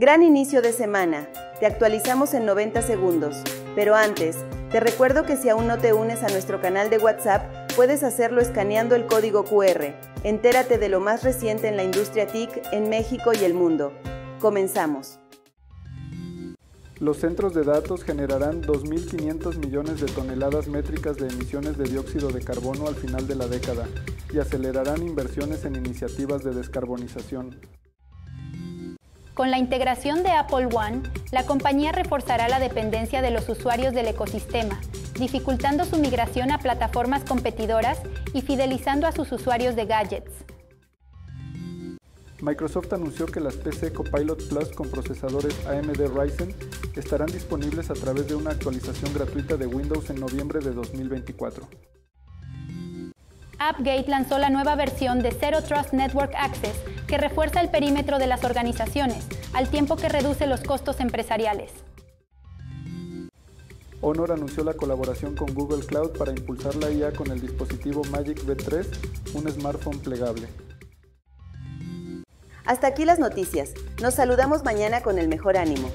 Gran inicio de semana. Te actualizamos en 90 segundos. Pero antes, te recuerdo que si aún no te unes a nuestro canal de WhatsApp, puedes hacerlo escaneando el código QR. Entérate de lo más reciente en la industria TIC en México y el mundo. Comenzamos. Los centros de datos generarán 2.500 millones de toneladas métricas de emisiones de dióxido de carbono al final de la década y acelerarán inversiones en iniciativas de descarbonización. Con la integración de Apple One, la compañía reforzará la dependencia de los usuarios del ecosistema, dificultando su migración a plataformas competidoras y fidelizando a sus usuarios de gadgets. Microsoft anunció que las PC Copilot Plus con procesadores AMD Ryzen estarán disponibles a través de una actualización gratuita de Windows en noviembre de 2024. AppGate lanzó la nueva versión de Zero Trust Network Access que refuerza el perímetro de las organizaciones, al tiempo que reduce los costos empresariales. Honor anunció la colaboración con Google Cloud para impulsar la IA con el dispositivo Magic B3, un smartphone plegable. Hasta aquí las noticias. Nos saludamos mañana con el mejor ánimo.